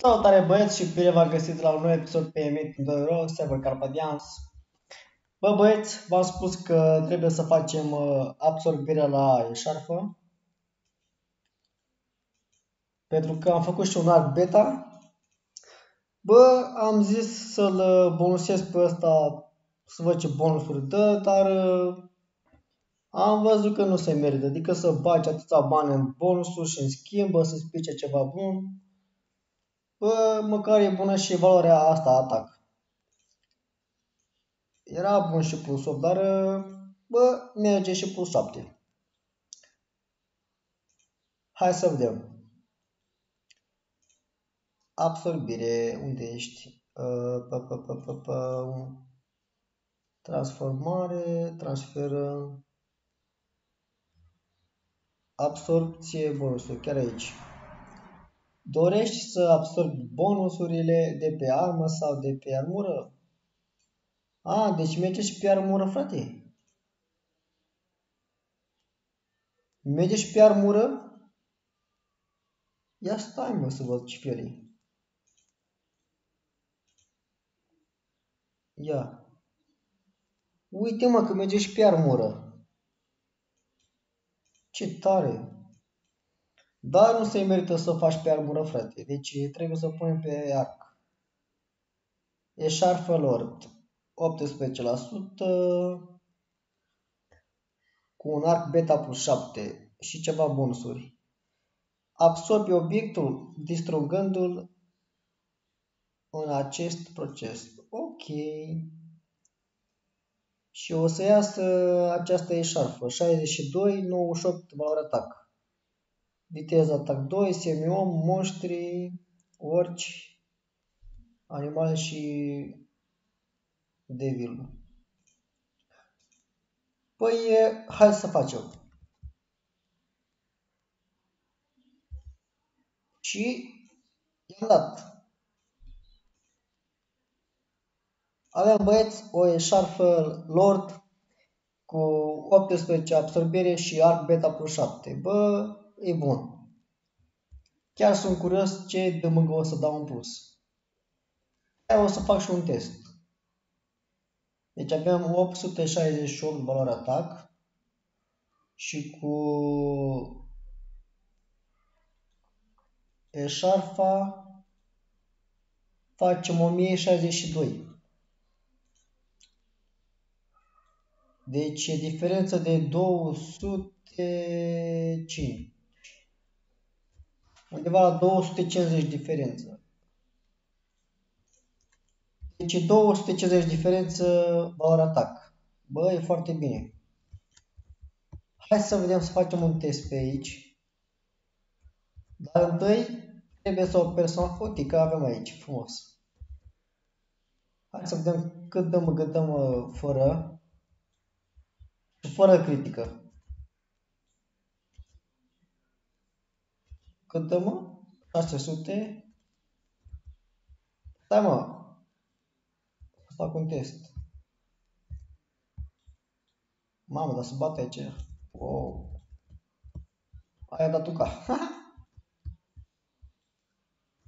Salutare băieți și bine v-am găsit la un nou episod pe Emit.ro, server Carpadians. Bă băieți, v-am spus că trebuie să facem uh, absorbirea la eșarfă. Pentru că am făcut și un arc beta. Bă, am zis să-l uh, bonusez pe ăsta să văd ce bonusuri dă, dar uh, am văzut că nu se merită. Adică să bagi atâția bani în bonusuri și în schimbă, să spice ceva bun bă, măcar e bună și valoarea asta atac. Era bun și plus 8, dar bă, merge și plus 7. Hai să vedem. Absorbire, unde ești? Transformare, transferă, absorpție, bonusul, chiar aici. Dorești să absorbi bonusurile de pe armă sau de pe armură? A, deci merge și pe armură, frate. Merge și pe armură? Ia stai, mă, să văd ce pieri. Ia. Uite, mă, că merge și pe armură. Ce tare! Dar nu se merită să faci pe armură, frate. Deci trebuie să punem pe arc. Eșarfă lord 18% cu un arc beta plus 7 și ceva bonusuri. Absorbi obiectul distrugându-l în acest proces. Ok. Și o să iasă această eșarfă. 62, 98 valoare atac viteză atac 2, semi-om, monștri, orci, animale și devil. Păi, hai să facem. Și i-am dat. Avem băieți o eșarfă Lord cu 18 absorbire și arc beta plus 7. Bă, e bun. Chiar sunt curios ce dămâgă o să dau în plus. Aia o să fac și un test. Deci avem 868 valoare atac și cu eșarfa facem 1062. Deci e diferență de 205 undeva la 250 diferență. Deci 250 diferență valori atac. Bă, e foarte bine. Hai să vedem să facem un test pe aici. Dar întâi trebuie să o persoană. Uite că avem aici, frumos. Hai să vedem cât dăm, cât dăm fără. Și fără critică. Cât dă, mă? 600? Stai, mă. Să fac un test. Mamă, dar se bate aici. Wow. Aia dat ca.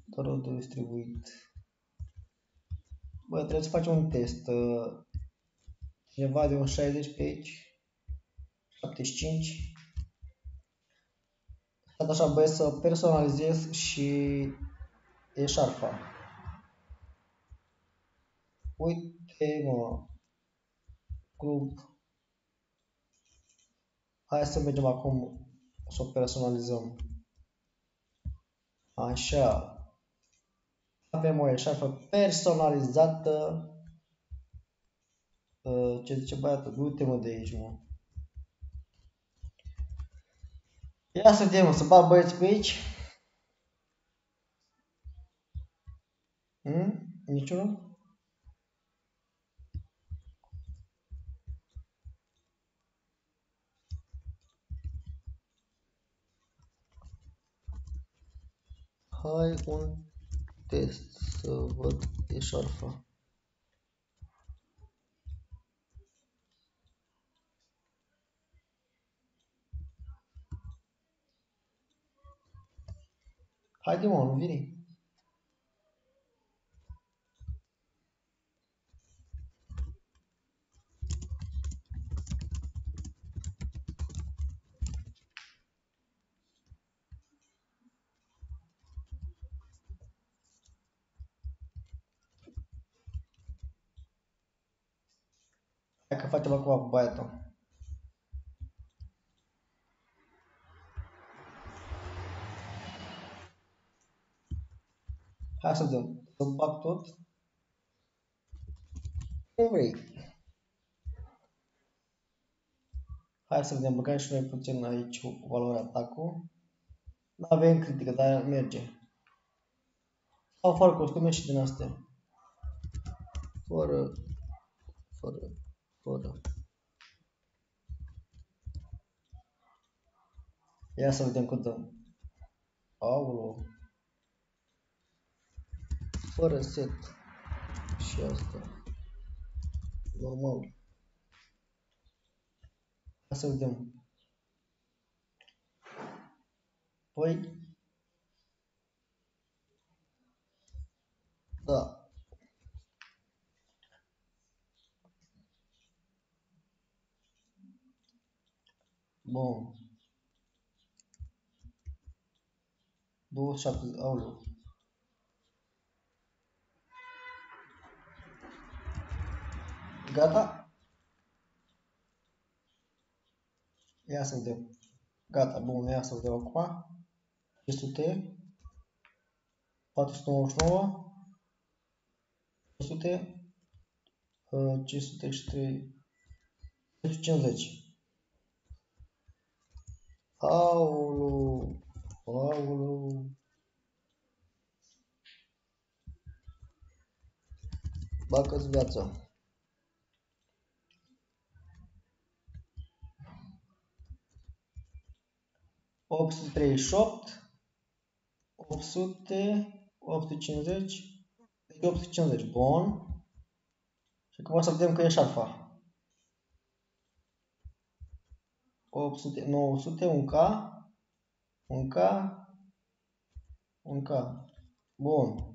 Doar de distribuit. Bă, trebuie să facem un test. Ceva de un 60 pe aici. 75 tot așa băieți să personalizez și eșarfa. Uite mă, club. Hai să mergem acum să o personalizăm. Așa. Avem o eșarfă personalizată. Uh, ce zice băiatul? Uite mă de aici mă. Ia să vedem, să bat băieți pe aici. Hmm? Niciunul? Hai un test să văd eșarfa. Haide Haydi onu vereyim. Kafa tabak bayat o. băiatul. Hai să dăm. Să bag tot. Cum vrei. Hai să vedem, băgăm și noi puțin aici valoarea atacul. Nu avem critică, dar merge. Sau fără costume și din astea. Fără, fără, fără. Ia să vedem cât dăm. Aolo. Fără set. Și asta. Normal. Ia să vedem. Păi... Da. Bun. 27, aoleu. Gata? Ia să vedem. Gata, bun, ia să vedem acum. 500. 499. 500. 503. 550. Aulu. Aulu. Bacă-ți viața. 838, 800, 850, deci 850, bun. Și acum o să vedem că e șarfa. 800, 900, un K, un K, un K. Bun.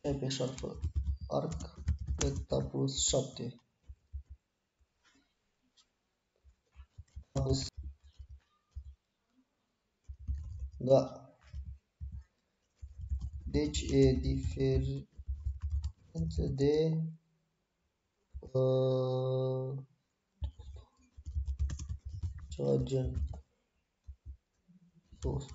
E pe șarfă. Arc, beta plus 7. Plus Da. Deci e diferență de uh, ceva gen post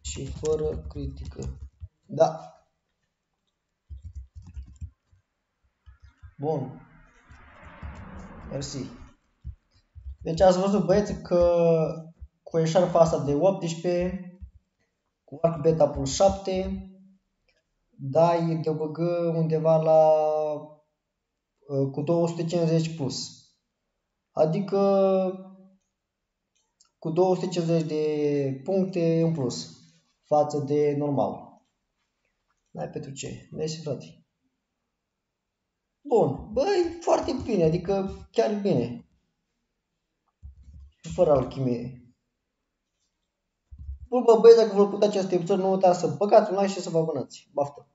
și fără critică. Da. Bun. Mersi. Deci ați văzut băieți că cu eșarfa asta de 18, cu arc beta plus 7, dai de băgă undeva la uh, cu 250 plus. Adică cu 250 de puncte în plus față de normal. N-ai pentru ce. Mersi, frate. Bun. Băi, foarte bine, adică chiar bine fără alchimie. Bun, bă, băi, dacă vă plăcut acest episod, nu uitați să băgați un like și să vă abonați. Baftă!